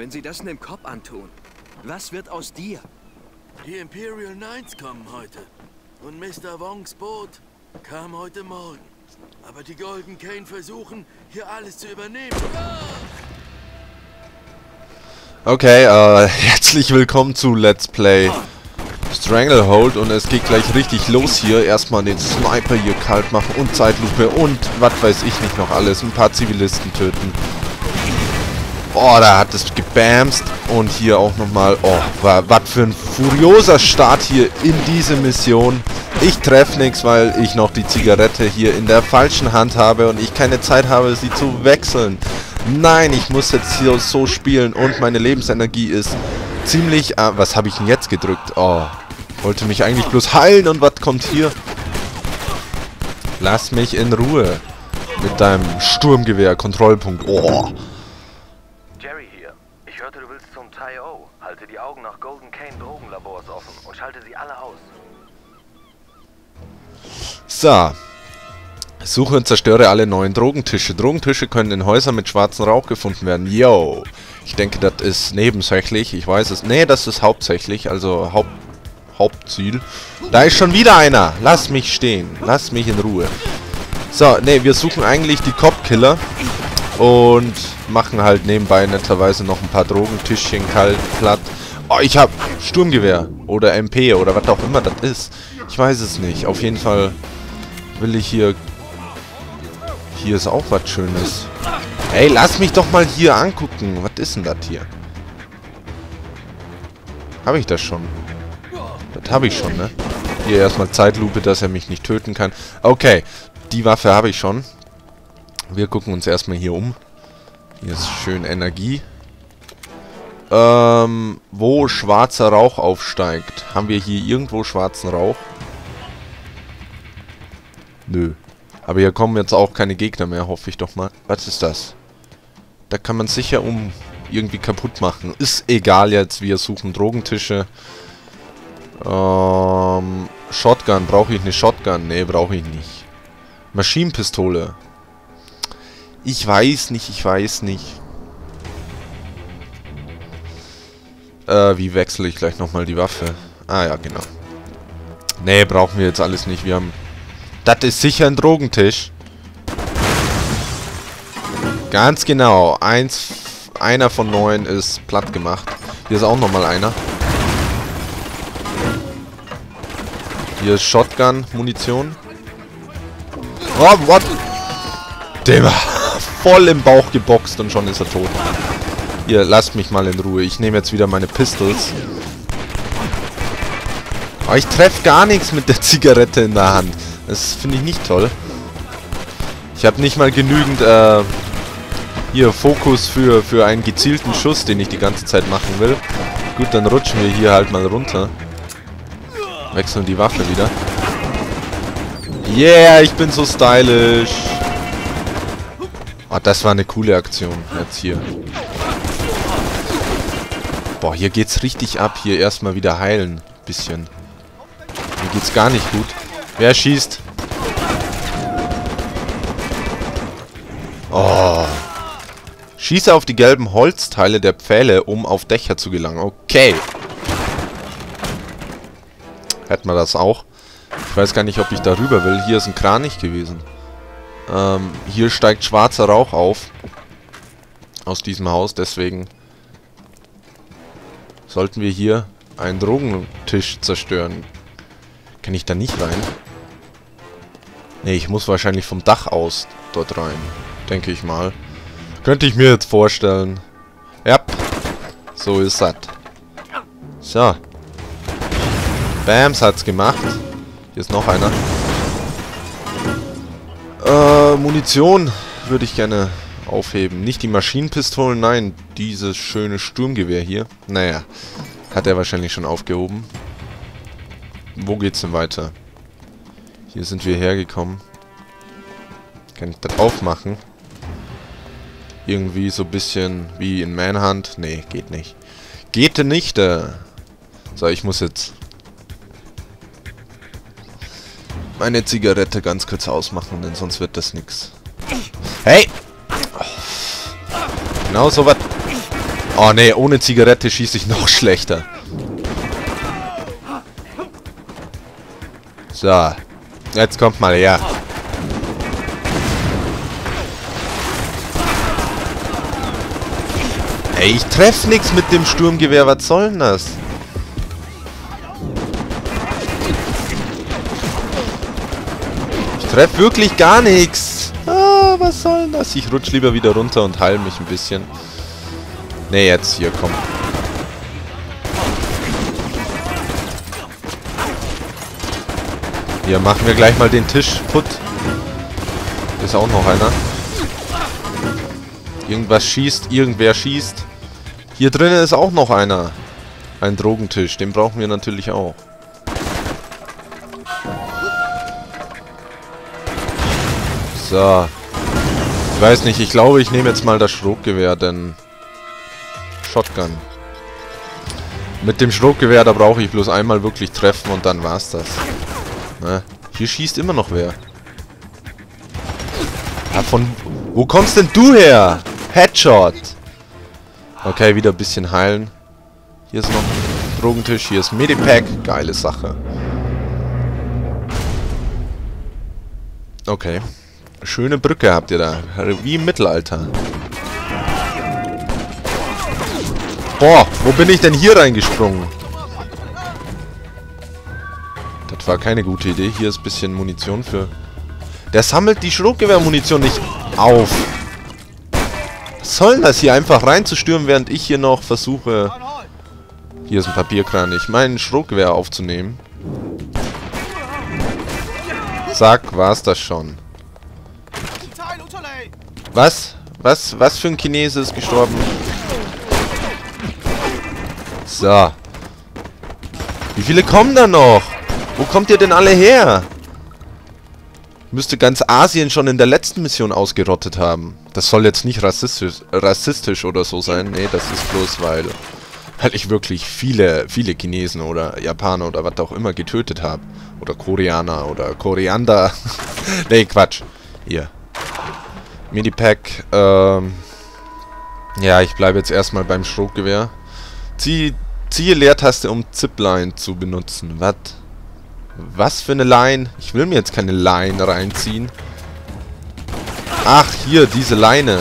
Wenn sie das einem Cop antun, was wird aus dir? Die Imperial Knights kommen heute. Und Mr. Wongs Boot kam heute Morgen. Aber die Golden Kane versuchen, hier alles zu übernehmen. Okay, äh, herzlich willkommen zu Let's Play Stranglehold und es geht gleich richtig los hier. Erstmal den Sniper hier kalt machen und Zeitlupe und was weiß ich nicht noch alles. Ein paar Zivilisten töten. Boah, da hat es gebamst. Und hier auch nochmal, oh, was für ein furioser Start hier in diese Mission. Ich treffe nichts, weil ich noch die Zigarette hier in der falschen Hand habe und ich keine Zeit habe, sie zu wechseln. Nein, ich muss jetzt hier so spielen und meine Lebensenergie ist ziemlich... Ah, was habe ich denn jetzt gedrückt? Oh, wollte mich eigentlich bloß heilen und was kommt hier? Lass mich in Ruhe. Mit deinem Sturmgewehr, Kontrollpunkt. Oh. Schalte sie alle aus. So. Suche und zerstöre alle neuen Drogentische. Drogentische können in Häusern mit schwarzem Rauch gefunden werden. Yo. Ich denke, das ist nebensächlich. Ich weiß es. Nee, das ist hauptsächlich. Also Haupt Hauptziel. Da ist schon wieder einer. Lass mich stehen. Lass mich in Ruhe. So, nee, wir suchen eigentlich die Cop-Killer. Und machen halt nebenbei netterweise noch ein paar Drogentischchen kalt, platt. Oh, ich hab Sturmgewehr. Oder MP oder was auch immer das ist. Ich weiß es nicht. Auf jeden Fall will ich hier... Hier ist auch was Schönes. Ey, lass mich doch mal hier angucken. Was ist denn das hier? Habe ich das schon? Das habe ich schon, ne? Hier erstmal Zeitlupe, dass er mich nicht töten kann. Okay, die Waffe habe ich schon. Wir gucken uns erstmal hier um. Hier ist schön Energie. Ähm, wo schwarzer Rauch aufsteigt. Haben wir hier irgendwo schwarzen Rauch? Nö. Aber hier kommen jetzt auch keine Gegner mehr, hoffe ich doch mal. Was ist das? Da kann man sicher um irgendwie kaputt machen. Ist egal jetzt, wir suchen Drogentische. Ähm, Shotgun. Brauche ich eine Shotgun? Nee, brauche ich nicht. Maschinenpistole. Ich weiß nicht, ich weiß nicht. Äh, wie wechsle ich gleich nochmal die Waffe? Ah ja, genau. Nee, brauchen wir jetzt alles nicht. Wir haben... Das ist sicher ein Drogentisch. Ganz genau. Eins, einer von neun ist platt gemacht. Hier ist auch nochmal einer. Hier ist Shotgun-Munition. Oh, what? Der war voll im Bauch geboxt und schon ist er tot. Hier, lasst mich mal in Ruhe. Ich nehme jetzt wieder meine Pistols. Aber ich treffe gar nichts mit der Zigarette in der Hand. Das finde ich nicht toll. Ich habe nicht mal genügend, äh, hier Fokus für, für einen gezielten Schuss, den ich die ganze Zeit machen will. Gut, dann rutschen wir hier halt mal runter. Wechseln die Waffe wieder. Yeah, ich bin so stylisch. Oh, das war eine coole Aktion. Jetzt hier. Boah, hier geht's richtig ab. Hier erstmal wieder heilen. Bisschen. Hier geht's gar nicht gut. Wer schießt? Oh. Schieße auf die gelben Holzteile der Pfähle, um auf Dächer zu gelangen. Okay. Hätten wir das auch. Ich weiß gar nicht, ob ich darüber will. Hier ist ein Kranich gewesen. Ähm, hier steigt schwarzer Rauch auf. Aus diesem Haus. Deswegen sollten wir hier einen Drogentisch zerstören. Kann ich da nicht rein? Ne, ich muss wahrscheinlich vom Dach aus dort rein. Denke ich mal. Könnte ich mir jetzt vorstellen. Ja. So ist das. So. Bams hat's gemacht. Hier ist noch einer. Äh, Munition würde ich gerne aufheben. Nicht die Maschinenpistolen, nein, dieses schöne Sturmgewehr hier. Naja, hat er wahrscheinlich schon aufgehoben. Wo geht's denn weiter? Hier sind wir hergekommen. Kann ich das aufmachen? Irgendwie so ein bisschen wie in Manhunt. Nee, geht nicht. Geht nicht. Äh. So, ich muss jetzt meine Zigarette ganz kurz ausmachen, denn sonst wird das nix. Hey! Genau so was. Oh ne, ohne Zigarette schieße ich noch schlechter. So. Jetzt kommt mal her. Ey, ich treffe nichts mit dem Sturmgewehr. Was soll denn das? Ich treffe wirklich gar nichts. Ah, was soll das? Ich rutsch lieber wieder runter und heil mich ein bisschen. Ne, jetzt hier, komm. Hier, machen wir gleich mal den Tisch putt. Ist auch noch einer. Irgendwas schießt, irgendwer schießt. Hier drinnen ist auch noch einer. Ein Drogentisch, den brauchen wir natürlich auch. So. Ich weiß nicht, ich glaube, ich nehme jetzt mal das Schrotgewehr, denn... Shotgun. Mit dem Schrotgewehr, da brauche ich bloß einmal wirklich treffen und dann war's das. Ne? Hier schießt immer noch wer. Ja, von... Wo kommst denn du her? Headshot. Okay, wieder ein bisschen heilen. Hier ist noch ein Drogentisch, hier ist Medipack. Geile Sache. Okay. Schöne Brücke habt ihr da. Wie im Mittelalter. Boah, wo bin ich denn hier reingesprungen? Das war keine gute Idee. Hier ist ein bisschen Munition für... Der sammelt die Schrotgewehrmunition nicht auf soll denn das hier einfach reinzustürmen, während ich hier noch versuche... Hier ist ein Papierkranich. Mein Schrotgewehr aufzunehmen. Zack, war's das schon. Was? Was? Was für ein Chinese ist gestorben? So. Wie viele kommen da noch? Wo kommt ihr denn alle her? Müsste ganz Asien schon in der letzten Mission ausgerottet haben. Das soll jetzt nicht rassistisch, rassistisch oder so sein. Nee, das ist bloß, weil, weil ich wirklich viele, viele Chinesen oder Japaner oder was auch immer getötet habe. Oder Koreaner oder Koriander. nee, Quatsch. Hier. Medipack. Ähm, ja, ich bleibe jetzt erstmal beim Schrotgewehr. Zieh, ziehe Leertaste, um Zipline zu benutzen. Was? Was für eine Line? Ich will mir jetzt keine Line reinziehen. Ach, hier, diese Leine.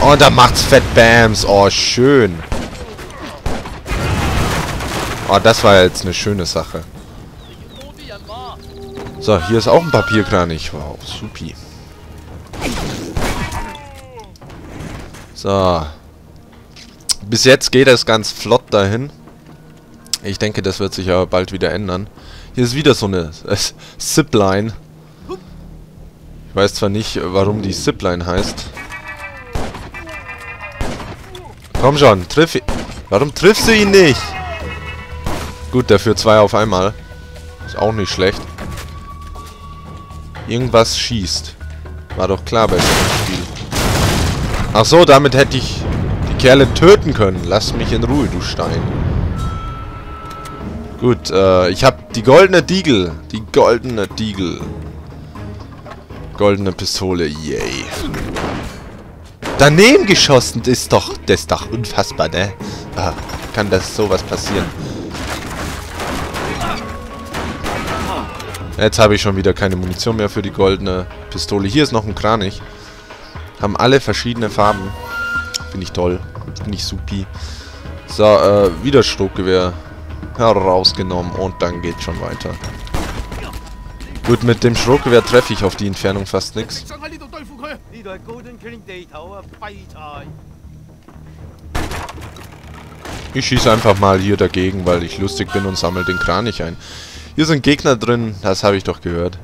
Oh, da macht's Fett Bams. Oh, schön. Oh, das war jetzt eine schöne Sache. So, hier ist auch ein Papierkranich. Wow, supi. So. Bis jetzt geht es ganz flott dahin. Ich denke, das wird sich aber bald wieder ändern. Hier ist wieder so eine äh, Zipline. Ich weiß zwar nicht, warum die Zipline heißt. Komm schon, triff ihn. Warum triffst du ihn nicht? Gut, dafür zwei auf einmal. Ist auch nicht schlecht. Irgendwas schießt. War doch klar bei so Spiel. Ach so, damit hätte ich Kerle töten können. Lass mich in Ruhe, du Stein. Gut, äh, ich habe die goldene Diegel. Die goldene Diegel. Goldene Pistole, yay. Daneben geschossen, ist doch, das ist doch unfassbar, ne? Ah, kann das sowas passieren? Jetzt habe ich schon wieder keine Munition mehr für die goldene Pistole. Hier ist noch ein Kranich. Haben alle verschiedene Farben. Finde ich toll. Finde ich supi. So, äh, wieder Strokgewehr herausgenommen und dann geht schon weiter. Gut, mit dem Schrotgewehr treffe ich auf die Entfernung fast nichts. Ich schieße einfach mal hier dagegen, weil ich lustig bin und sammle den Kranich ein. Hier sind Gegner drin, das habe ich doch gehört.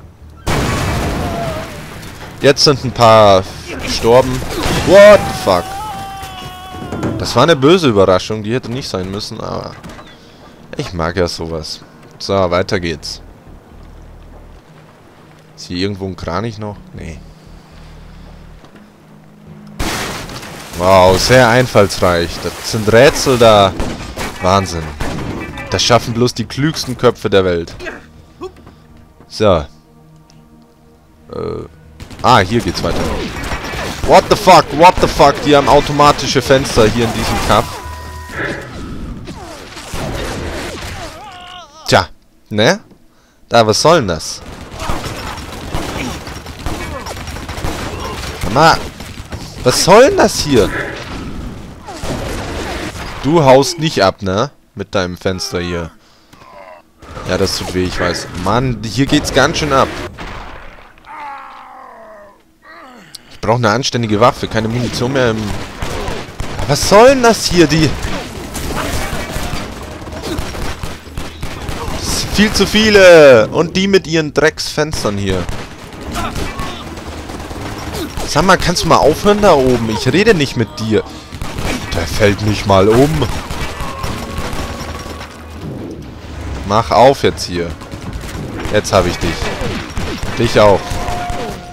Jetzt sind ein paar gestorben. What the fuck? Das war eine böse Überraschung, die hätte nicht sein müssen, aber ich mag ja sowas. So, weiter geht's. Ist hier irgendwo ein Kranich noch? Nee. Wow, sehr einfallsreich. Das sind Rätsel da. Wahnsinn. Das schaffen bloß die klügsten Köpfe der Welt. So. Äh. Ah, hier geht's weiter. What the fuck, what the fuck, die haben automatische Fenster hier in diesem Cup. Tja, ne? Da, was soll denn das? Mal, was soll denn das hier? Du haust nicht ab, ne? Mit deinem Fenster hier. Ja, das tut weh, ich weiß. Mann, hier geht's ganz schön ab. Ich brauche eine anständige Waffe, keine Munition mehr im... Was soll denn das hier, die... Viel zu viele! Und die mit ihren Drecksfenstern hier. Sag mal, kannst du mal aufhören da oben? Ich rede nicht mit dir. Der fällt nicht mal um. Mach auf jetzt hier. Jetzt habe ich dich. Dich auch.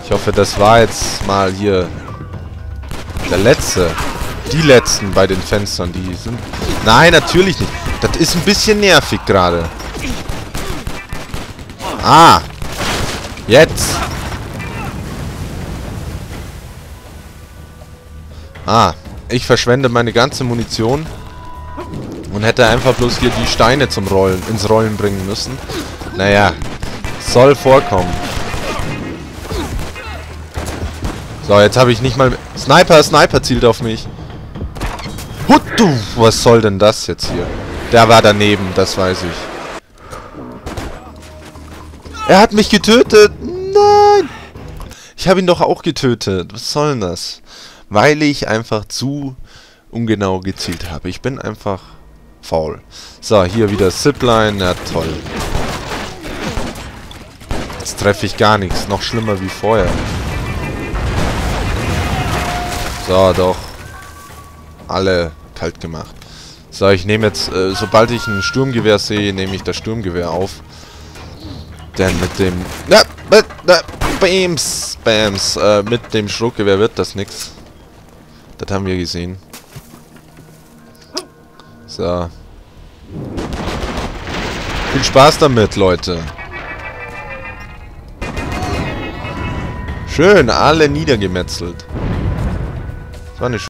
Ich hoffe, das war jetzt mal hier der letzte. Die letzten bei den Fenstern, die sind... Nein, natürlich nicht. Das ist ein bisschen nervig gerade. Ah. Jetzt. Ah. Ich verschwende meine ganze Munition. Und hätte einfach bloß hier die Steine zum Rollen, ins Rollen bringen müssen. Naja. Soll vorkommen. So, jetzt habe ich nicht mal... Sniper, Sniper zielt auf mich. Huttu! Was soll denn das jetzt hier? Der war daneben, das weiß ich. Er hat mich getötet! Nein! Ich habe ihn doch auch getötet. Was soll denn das? Weil ich einfach zu ungenau gezielt habe. Ich bin einfach faul. So, hier wieder Zipline. Ja, toll. Jetzt treffe ich gar nichts. Noch schlimmer wie vorher. So, doch. Alle kalt gemacht. So, ich nehme jetzt, äh, sobald ich ein Sturmgewehr sehe, nehme ich das Sturmgewehr auf. Denn mit dem... Na, na, na, Bams, Bams. Äh, mit dem Schrotgewehr wird das nix. Das haben wir gesehen. So. Viel Spaß damit, Leute. Schön, alle niedergemetzelt. Das war eine